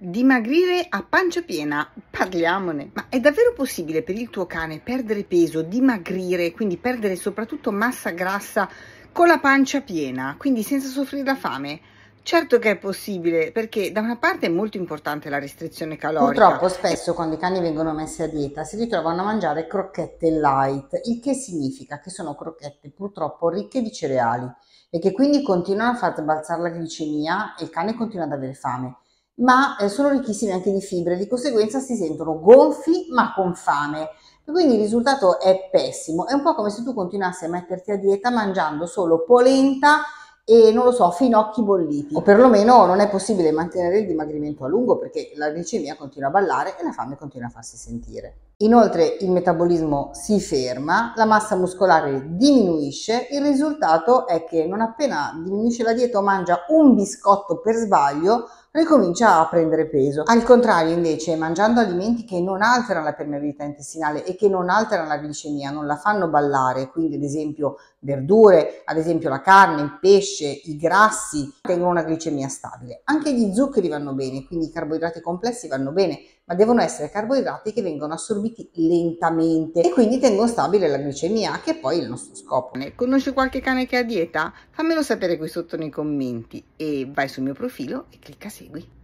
Dimagrire a pancia piena, parliamone. Ma è davvero possibile per il tuo cane perdere peso, dimagrire, quindi perdere soprattutto massa grassa con la pancia piena, quindi senza soffrire la fame? Certo che è possibile, perché da una parte è molto importante la restrizione calorica. Purtroppo spesso quando i cani vengono messi a dieta si ritrovano a mangiare crocchette light, il che significa che sono crocchette purtroppo ricche di cereali e che quindi continuano a far balzare la glicemia e il cane continua ad avere fame ma eh, sono ricchissimi anche di fibre, di conseguenza si sentono gonfi ma con fame. Quindi il risultato è pessimo, è un po' come se tu continuassi a metterti a dieta mangiando solo polenta e non lo so, finocchi bolliti. O perlomeno non è possibile mantenere il dimagrimento a lungo perché la glicemia continua a ballare e la fame continua a farsi sentire. Inoltre il metabolismo si ferma, la massa muscolare diminuisce, il risultato è che non appena diminuisce la dieta o mangia un biscotto per sbaglio, ricomincia a prendere peso. Al contrario, invece, mangiando alimenti che non alterano la permeabilità intestinale e che non alterano la glicemia, non la fanno ballare, quindi ad esempio verdure, ad esempio la carne, il pesce, i grassi, tengono una glicemia stabile. Anche gli zuccheri vanno bene, quindi i carboidrati complessi vanno bene, ma devono essere carboidrati che vengono assorbiti lentamente e quindi tengono stabile la glicemia, che è poi il nostro scopo. Conosci qualche cane che ha dieta? Fammelo sapere qui sotto nei commenti e vai sul mio profilo e clicca baby.